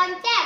contact.